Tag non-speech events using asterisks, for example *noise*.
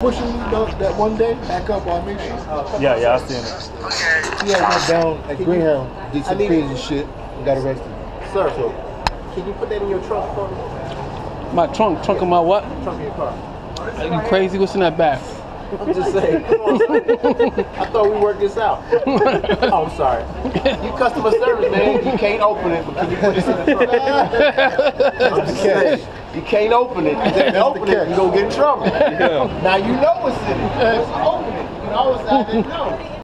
pushing you that, that one day? Back up while I make sure. Yeah, yeah, I seen it. He had went down at Greyhound, did some crazy shit, and got arrested. Sir, So, can you put that in your trunk for me? My trunk, trunk of my what? Trunk of your car. Are you crazy? What's in that bag? I'm just saying. Come on. I thought we worked this out. *laughs* oh, I'm sorry. You customer service, man. You can't open it, but can you put this in the trunk? *laughs* I'm just saying. You can't open it. 'cause If you *laughs* open it, you're gonna get in trouble. Now you know what's in it. Once you open it, you can always say I didn't know.